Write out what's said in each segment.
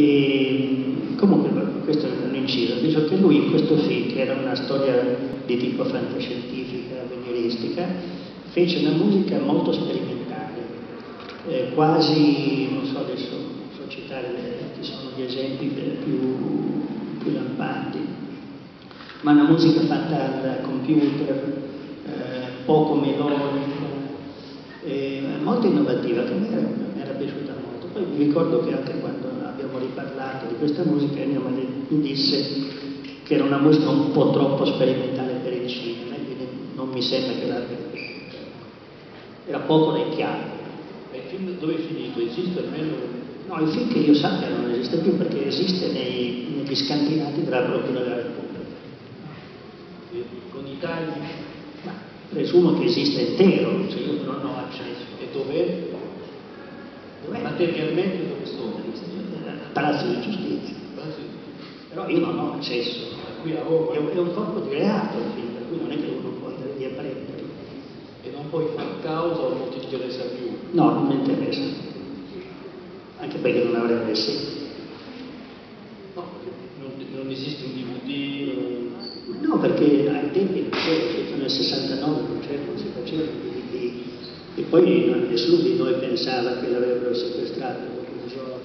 E comunque questo è un inciso, dice che lui in questo film, che era una storia di tipo fantascientifica, avveniristica, fece una musica molto sperimentale, eh, quasi, non so adesso, so citare, ci sono gli esempi più, più lampanti, ma una musica fatta al computer, eh, poco melodica, eh, molto innovativa, che mi era, mi era piaciuta molto. Poi mi ricordo che anche quando riparlato di questa musica e marito mi disse che era una musica un po' troppo sperimentale per il cinema, quindi non mi sembra che l'abbia era poco nel chiaro. E il film dove è finito? Esiste almeno? No, il film che io sappia non esiste più perché esiste nei, negli scantinati della Procura della Repubblica. Con i tagli? Ma presumo che esista intero, cioè io non ho accesso. E dov'è? Materialmente dove sono? Palazzo di Giustizia. Però io non ho accesso. Qui a Roma. È un, è un corpo di reato per cui non è che uno può andare lì a prenderlo. E non puoi far causa o non ti interessa più? No, non mi interessa. Anche perché non avrebbe senso. No, non, non esiste un DVD. No, perché ai tempi cioè nel 69 non c'era, non si faceva il DVD. E poi nessuno di noi pensava che l'avrebbero sequestrato un giorno.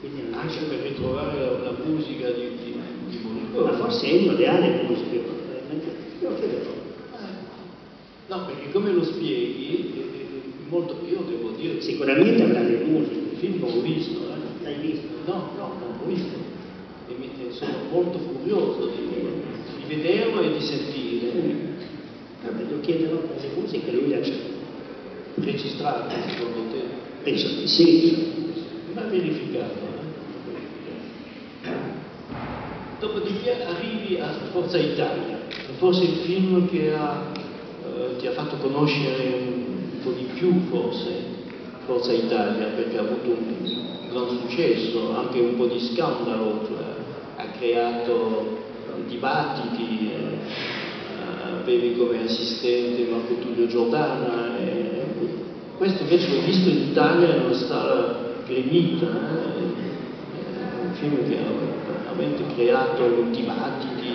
Quindi non Anche per ritrovare la, la musica di, di, di Ma Morricone. forse Ennio le ha le musiche, probabilmente. Io credo. No, perché come lo spieghi, è- è molto, io devo dire, Sicuramente avrà le musiche. il film l'ho visto, eh. L'hai visto? No, no, non l'ho visto. E mi, sono molto curioso di, di vederlo e di sentire. Vabbè, lo chiederò le musiche, lui le accetta. Registrato, secondo te? Penso di sì. Va verificato. eh. Dopodiché arrivi a Forza Italia, forse il film che ha, eh, ti ha fatto conoscere un po' di più, forse, Forza Italia, perché ha avuto un gran successo, anche un po' di scandalo, cioè ha creato dibattiti, eh, avevi come assistente Marco Tullio Giordana. e- questo invece l'ho visto in Italia in una sala gremita, eh, è un film che ha veramente creato dibattiti.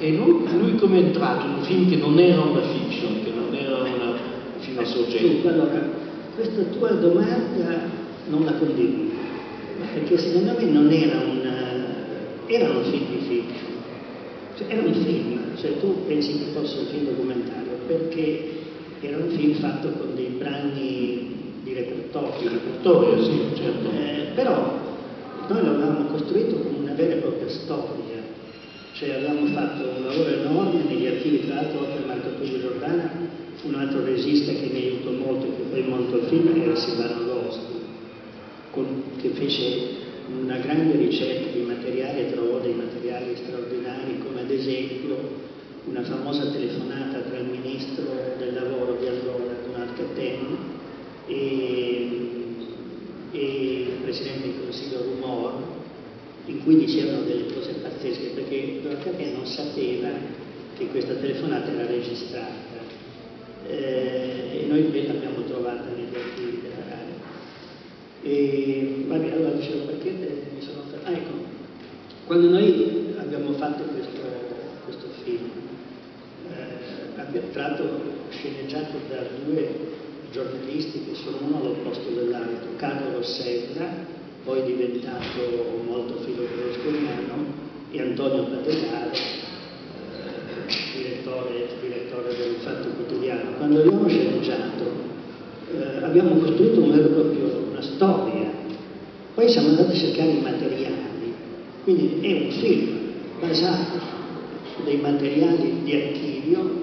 E lui, lui come è entrato in un film che non era una fiction, che non era una, un film a. Dunque, allora, questa tua domanda non la condivido, perché secondo me non era un, era un film di fiction, cioè, era un film, cioè tu pensi che fosse un film documentario, perché era un film fatto con dei brani di repertorio, Repertorio, sì, certo. Eh, però noi l'avevamo costruito come una vera e propria storia, cioè avevamo fatto un lavoro enorme negli archivi, tra l'altro oltre a Marco Tullio Giordana, un altro regista che mi aiutò molto, che poi montò il film, era Silvano Rosti, con- che fece una grande ricerca di materiali trovò dei materiali straordinari, come ad esempio una famosa telefonata tra il ministro del lavoro di allora, Donald Cattin, e, e il presidente del Consiglio Rumor, in cui dicevano delle cose pazzesche, perché Donald Cattin non sapeva che questa telefonata era registrata. Eh, e noi invece l'abbiamo trovata negli archivi della RAI. E vabbè, allora dicevo perché te- mi sono fermato. Ah, ecco, quando noi abbiamo fatto questo, questo film, eh, tratto sceneggiato da due giornalisti che sono uno all'opposto dell'altro, Carlo Rossella, poi diventato molto filoberlusconiano, e Antonio Padellaro, eh, direttore, direttore del Fatto Quotidiano. Quando abbiamo sceneggiato eh, abbiamo costruito un vero e proprio una storia, poi siamo andati a cercare i materiali, quindi è un film basato dei materiali di archivio,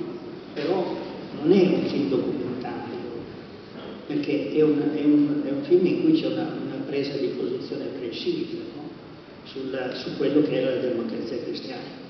però non è un film documentario, perché è un, è un- è un film in cui c'è una, una presa di posizione precisa no? Sulla- su quello che era la democrazia cristiana.